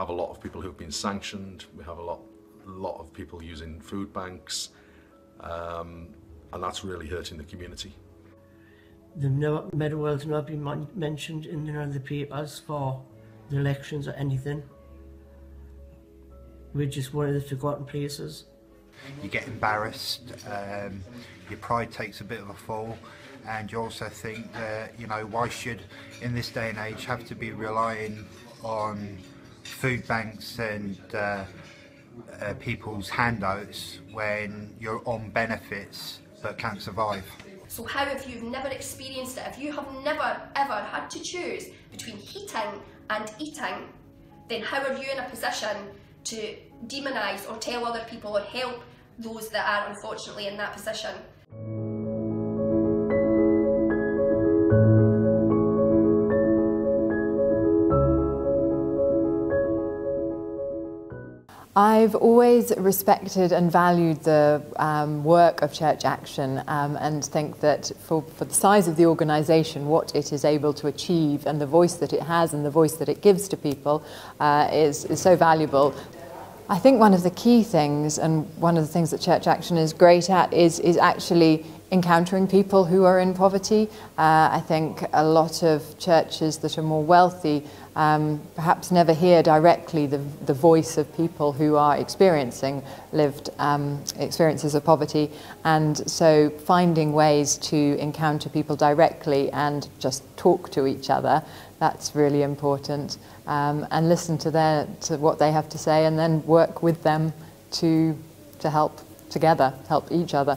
we have a lot of people who've been sanctioned, we have a lot, lot of people using food banks, um, and that's really hurting the community. The no- mental health not been mentioned in none of the papers for the elections or anything. We're just one of the forgotten places. you get embarrassed, um, your pride takes a bit of a fall, and you also think that, you know, why should, in this day and age, have to be relying on food banks and uh, uh, people's handouts when you're on benefits but can't survive? So how if you've never experienced it, if you have never ever had to choose between heating and eating, then how are you in a position to demonise or tell other people or help those that are unfortunately in that position? I've always respected and valued the um, work of Church Action um, and think that for, for the size of the organisation, what it is able to achieve and the voice that it has and the voice that it gives to people uh, is, is so valuable. I think one of the key things and one of the things that Church Action is great at is, is actually encountering people who are in poverty. Uh, I think a lot of churches that are more wealthy um, perhaps never hear directly the, the voice of people who are experiencing lived um, experiences of poverty. And so finding ways to encounter people directly and just talk to each other, that's really important. Um, and listen to, their, to what they have to say and then work with them to, to help together, help each other.